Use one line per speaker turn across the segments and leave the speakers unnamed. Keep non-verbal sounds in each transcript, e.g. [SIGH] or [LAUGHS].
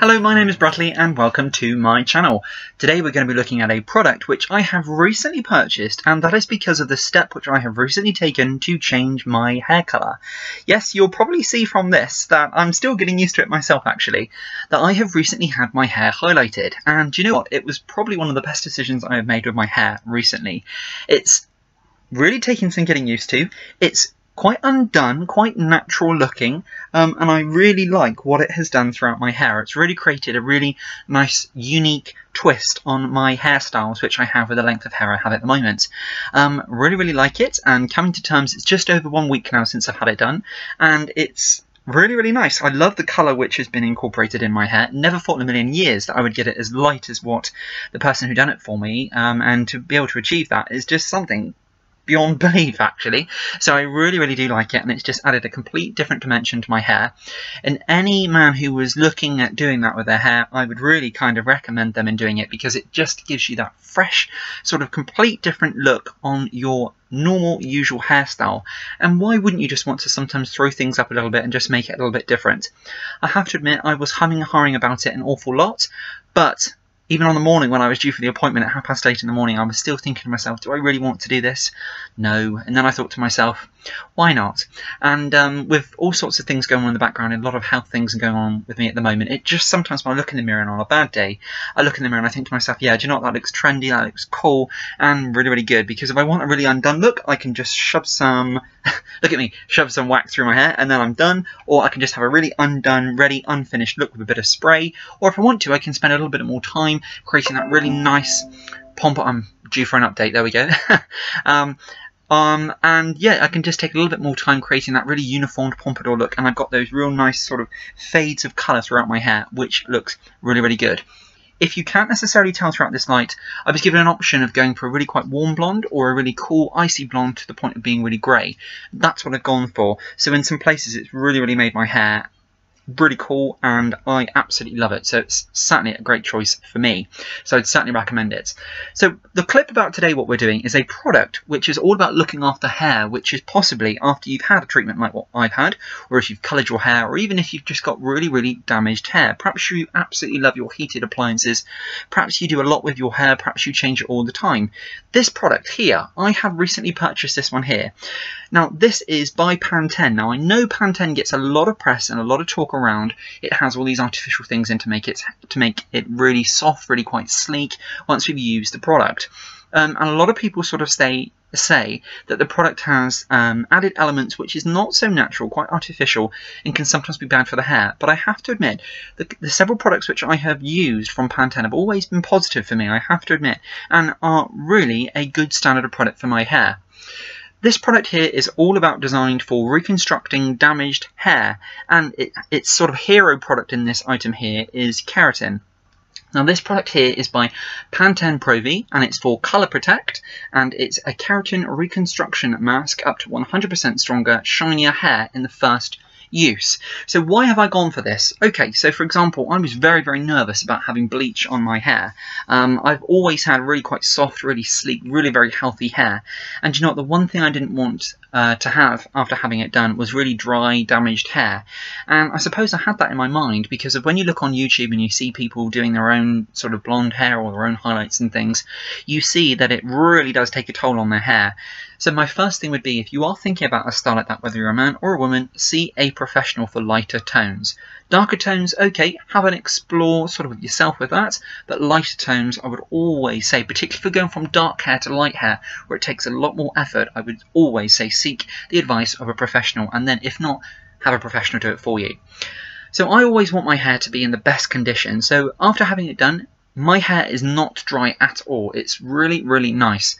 Hello, my name is Bradley and welcome to my channel. Today we're going to be looking at a product which I have recently purchased and that is because of the step which I have recently taken to change my hair colour. Yes, you'll probably see from this that I'm still getting used to it myself actually, that I have recently had my hair highlighted and you know what, it was probably one of the best decisions I have made with my hair recently. It's really taking some getting used to. It's quite undone, quite natural looking, um, and I really like what it has done throughout my hair. It's really created a really nice, unique twist on my hairstyles, which I have with the length of hair I have at the moment. Um, really, really like it, and coming to terms, it's just over one week now since I've had it done, and it's really really nice I love the colour which has been incorporated in my hair never thought in a million years that I would get it as light as what the person who done it for me um, and to be able to achieve that is just something beyond belief actually. So I really really do like it and it's just added a complete different dimension to my hair. And any man who was looking at doing that with their hair I would really kind of recommend them in doing it because it just gives you that fresh sort of complete different look on your normal usual hairstyle. And why wouldn't you just want to sometimes throw things up a little bit and just make it a little bit different? I have to admit I was humming and hawing about it an awful lot but even on the morning when I was due for the appointment at half past eight in the morning, I was still thinking to myself, do I really want to do this? No. And then I thought to myself, why not? And um, with all sorts of things going on in the background, and a lot of health things going on with me at the moment, it just sometimes when I look in the mirror and on a bad day, I look in the mirror and I think to myself, yeah, do you know what? That looks trendy, that looks cool, and really, really good. Because if I want a really undone look, I can just shove some, [LAUGHS] look at me, shove some wax through my hair, and then I'm done. Or I can just have a really undone, ready, unfinished look with a bit of spray. Or if I want to, I can spend a little bit more time creating that really nice pompadour. I'm due for an update. There we go. [LAUGHS] um, um, and yeah, I can just take a little bit more time creating that really uniformed pompadour look, and I've got those real nice sort of fades of colour throughout my hair, which looks really, really good. If you can't necessarily tell throughout this light, I was given an option of going for a really quite warm blonde or a really cool icy blonde to the point of being really grey. That's what I've gone for. So in some places it's really, really made my hair really cool and I absolutely love it. So it's certainly a great choice for me. So I'd certainly recommend it. So the clip about today, what we're doing is a product which is all about looking after hair, which is possibly after you've had a treatment like what I've had, or if you've coloured your hair, or even if you've just got really, really damaged hair. Perhaps you absolutely love your heated appliances. Perhaps you do a lot with your hair. Perhaps you change it all the time. This product here, I have recently purchased this one here. Now, this is by Pantene. Now, I know Pantene gets a lot of press and a lot of talk around. It has all these artificial things in to make it to make it really soft, really quite sleek once we've used the product. Um, and a lot of people sort of say say that the product has um, added elements which is not so natural, quite artificial, and can sometimes be bad for the hair. But I have to admit, the, the several products which I have used from Pantene have always been positive for me, I have to admit, and are really a good standard of product for my hair. This product here is all about designed for reconstructing damaged hair and it, its sort of hero product in this item here is keratin. Now this product here is by Pantene Pro-V and it's for Color Protect and it's a keratin reconstruction mask up to 100% stronger, shinier hair in the first use. So why have I gone for this? Okay, so for example, I was very, very nervous about having bleach on my hair. Um, I've always had really quite soft, really sleek, really very healthy hair. And you know what, the one thing I didn't want uh, to have after having it done was really dry, damaged hair. And I suppose I had that in my mind because of when you look on YouTube and you see people doing their own sort of blonde hair or their own highlights and things, you see that it really does take a toll on their hair. So my first thing would be if you are thinking about a style like that, whether you're a man or a woman, see a professional for lighter tones. Darker tones, okay, have an explore sort of with yourself with that, but lighter tones, I would always say, particularly for going from dark hair to light hair, where it takes a lot more effort, I would always say seek the advice of a professional, and then if not, have a professional do it for you. So I always want my hair to be in the best condition, so after having it done, my hair is not dry at all. It's really, really nice.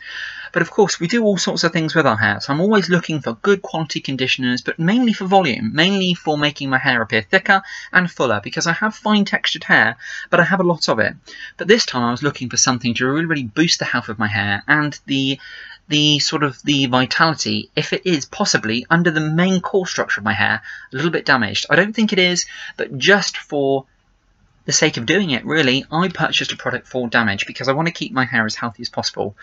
But of course, we do all sorts of things with our hair, so I'm always looking for good quality conditioners, but mainly for volume, mainly for making my hair appear thicker and fuller, because I have fine textured hair, but I have a lot of it. But this time I was looking for something to really, really boost the health of my hair and the the sort of the vitality if it is possibly under the main core structure of my hair a little bit damaged. I don't think it is, but just for the sake of doing it, really, I purchased a product for damage because I want to keep my hair as healthy as possible.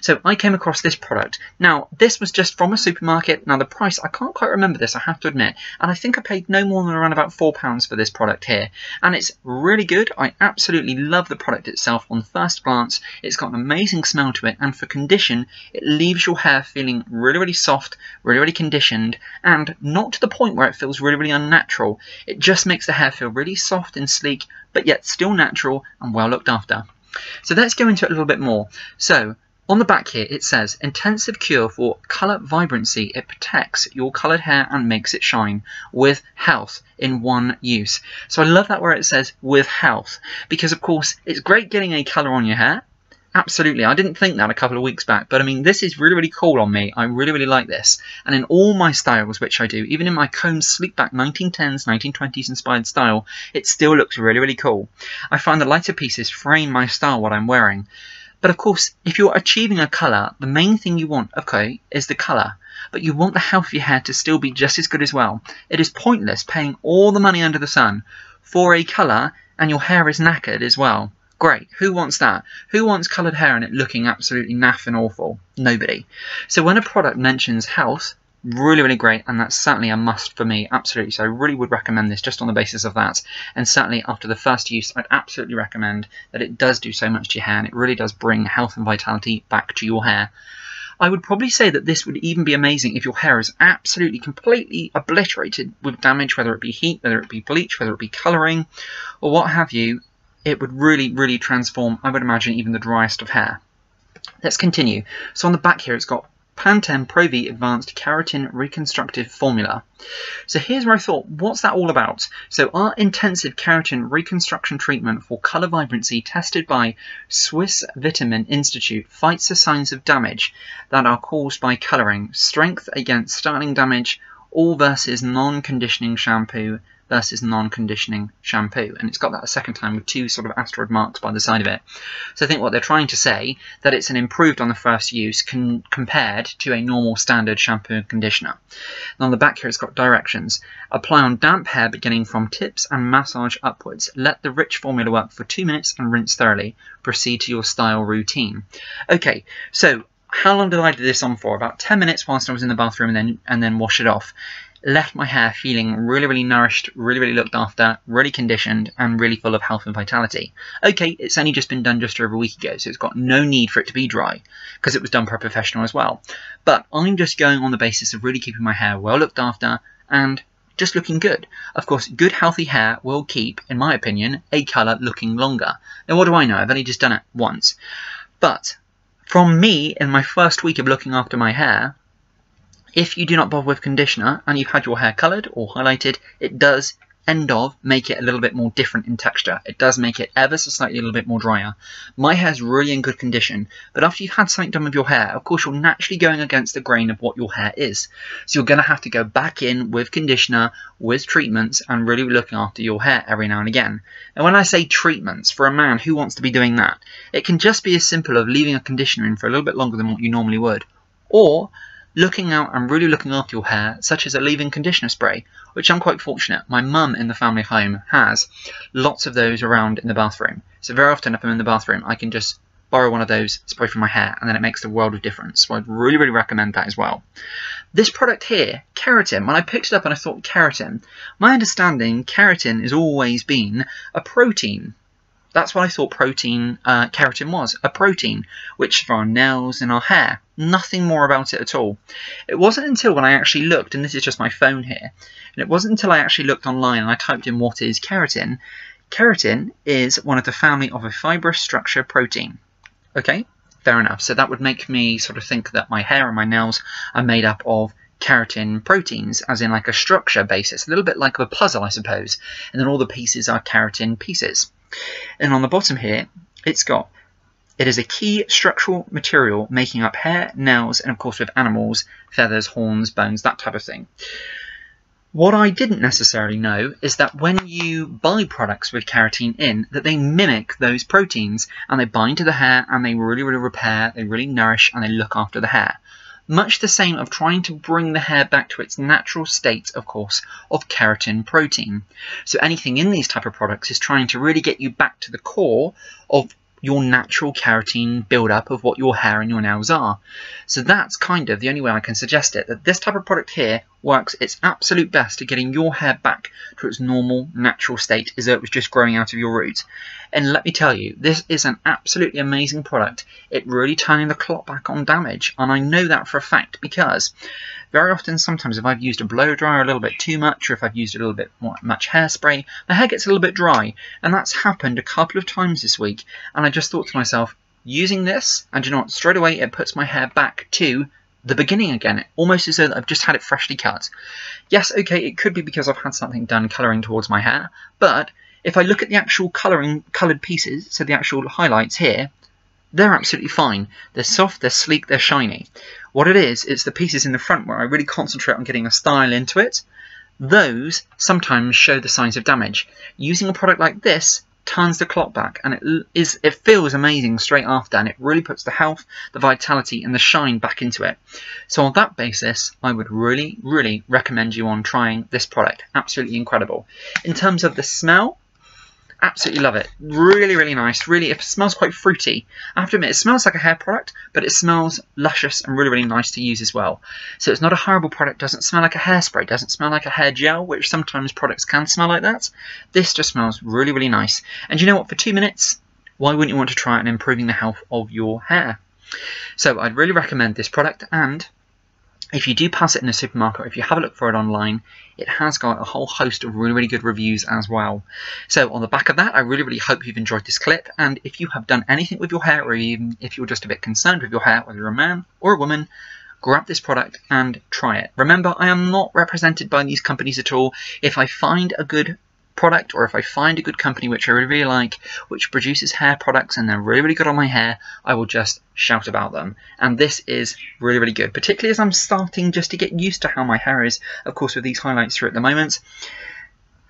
So I came across this product. Now, this was just from a supermarket. Now, the price, I can't quite remember this, I have to admit. And I think I paid no more than around about £4 for this product here. And it's really good. I absolutely love the product itself on first glance. It's got an amazing smell to it. And for condition, it leaves your hair feeling really, really soft, really, really conditioned, and not to the point where it feels really, really unnatural. It just makes the hair feel really soft and sleek, but yet still natural and well looked after. So let's go into it a little bit more. So on the back here it says intensive cure for colour vibrancy. It protects your coloured hair and makes it shine with health in one use. So I love that where it says with health because of course it's great getting a colour on your hair Absolutely. I didn't think that a couple of weeks back, but I mean, this is really, really cool on me. I really, really like this. And in all my styles, which I do, even in my comb sleekback 1910s, 1920s inspired style, it still looks really, really cool. I find the lighter pieces frame my style what I'm wearing. But of course, if you're achieving a colour, the main thing you want, okay, is the colour. But you want the health of your hair to still be just as good as well. It is pointless paying all the money under the sun for a colour and your hair is knackered as well. Great. Who wants that? Who wants coloured hair and it looking absolutely naff and awful? Nobody. So when a product mentions health, really, really great, and that's certainly a must for me, absolutely. So I really would recommend this just on the basis of that. And certainly after the first use, I'd absolutely recommend that it does do so much to your hair, and it really does bring health and vitality back to your hair. I would probably say that this would even be amazing if your hair is absolutely completely obliterated with damage, whether it be heat, whether it be bleach, whether it be colouring, or what have you, it would really, really transform, I would imagine, even the driest of hair. Let's continue. So on the back here, it's got Pantene Pro-V Advanced Keratin Reconstructive Formula. So here's where I thought, what's that all about? So our intensive keratin reconstruction treatment for colour vibrancy tested by Swiss Vitamin Institute fights the signs of damage that are caused by colouring, strength against styling damage, all versus non-conditioning shampoo versus non-conditioning shampoo. And it's got that a second time with two sort of asteroid marks by the side of it. So I think what they're trying to say that it's an improved on the first use con compared to a normal standard shampoo and conditioner. And on the back here it's got directions. Apply on damp hair beginning from tips and massage upwards. Let the rich formula work for two minutes and rinse thoroughly. Proceed to your style routine. Okay, so how long did I do this on for? About 10 minutes whilst I was in the bathroom and then and then wash it off left my hair feeling really, really nourished, really, really looked after, really conditioned, and really full of health and vitality. Okay, it's only just been done just over a week ago, so it's got no need for it to be dry, because it was done by a professional as well. But I'm just going on the basis of really keeping my hair well looked after, and just looking good. Of course, good healthy hair will keep, in my opinion, a colour looking longer. Now what do I know? I've only just done it once. But from me, in my first week of looking after my hair, if you do not bother with conditioner and you've had your hair coloured or highlighted, it does end of make it a little bit more different in texture. It does make it ever so slightly a little bit more drier. My hair is really in good condition, but after you've had something done with your hair, of course you're naturally going against the grain of what your hair is. So you're going to have to go back in with conditioner, with treatments, and really looking after your hair every now and again. And when I say treatments, for a man who wants to be doing that, it can just be as simple as leaving a conditioner in for a little bit longer than what you normally would. Or looking out and really looking after your hair, such as a leave-in conditioner spray, which I'm quite fortunate. My mum in the family home has lots of those around in the bathroom. So very often if I'm in the bathroom, I can just borrow one of those, spray from my hair, and then it makes the world of difference. So I'd really, really recommend that as well. This product here, keratin, when I picked it up and I thought keratin, my understanding, keratin has always been a protein that's what I thought protein uh, keratin was, a protein, which for our nails and our hair. Nothing more about it at all. It wasn't until when I actually looked, and this is just my phone here, and it wasn't until I actually looked online and I typed in what is keratin. Keratin is one of the family of a fibrous structure protein. Okay, fair enough. So that would make me sort of think that my hair and my nails are made up of keratin proteins, as in like a structure basis, a little bit like a puzzle, I suppose. And then all the pieces are keratin pieces. And on the bottom here, it's got it is a key structural material making up hair, nails, and of course with animals, feathers, horns, bones, that type of thing. What I didn't necessarily know is that when you buy products with keratin in, that they mimic those proteins and they bind to the hair and they really, really repair, they really nourish and they look after the hair. much the same of trying to bring the hair back to its natural state, of course, of keratin protein. So anything in these type of products is trying to really get you back to the core of your natural keratin buildup of what your hair and your nails are. So that's kind of the only way I can suggest it, that this type of product here works its absolute best at getting your hair back to its normal, natural state as though it was just growing out of your roots. And let me tell you, this is an absolutely amazing product. It really turning the clock back on damage, and I know that for a fact because very often, sometimes if I've used a blow dryer a little bit too much, or if I've used a little bit much hairspray, my hair gets a little bit dry, and that's happened a couple of times this week, and I just thought to myself, using this, and you know what, straight away it puts my hair back to the beginning again, almost as though I've just had it freshly cut. Yes, okay, it could be because I've had something done colouring towards my hair, but if I look at the actual colouring coloured pieces, so the actual highlights here, they're absolutely fine. They're soft, they're sleek, they're shiny. What it is, it's the pieces in the front where I really concentrate on getting a style into it. Those sometimes show the signs of damage. Using a product like this turns the clock back and it is it feels amazing straight after and it really puts the health, the vitality and the shine back into it. So on that basis, I would really, really recommend you on trying this product. Absolutely incredible. In terms of the smell, Absolutely love it. Really, really nice. Really, it smells quite fruity. I have to admit, it smells like a hair product, but it smells luscious and really, really nice to use as well. So it's not a horrible product. Doesn't smell like a hairspray. Doesn't smell like a hair gel, which sometimes products can smell like that. This just smells really, really nice. And you know what? For two minutes, why wouldn't you want to try it in improving the health of your hair? So I'd really recommend this product and if you do pass it in a supermarket, if you have a look for it online, it has got a whole host of really, really good reviews as well. So on the back of that, I really, really hope you've enjoyed this clip. And if you have done anything with your hair, or even if you're just a bit concerned with your hair, whether you're a man or a woman, grab this product and try it. Remember, I am not represented by these companies at all. If I find a good product or if I find a good company which I really, really like, which produces hair products and they're really, really good on my hair, I will just shout about them. And this is really, really good, particularly as I'm starting just to get used to how my hair is, of course, with these highlights through at the moment.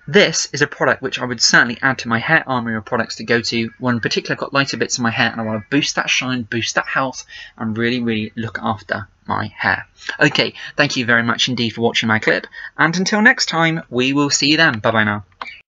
This is a product which I would certainly add to my hair armory of products to go to when particularly I've got lighter bits in my hair and I want to boost that shine, boost that health, and really, really look after my hair. Okay, thank you very much indeed for watching my clip, and until next time, we will see you then. Bye bye now.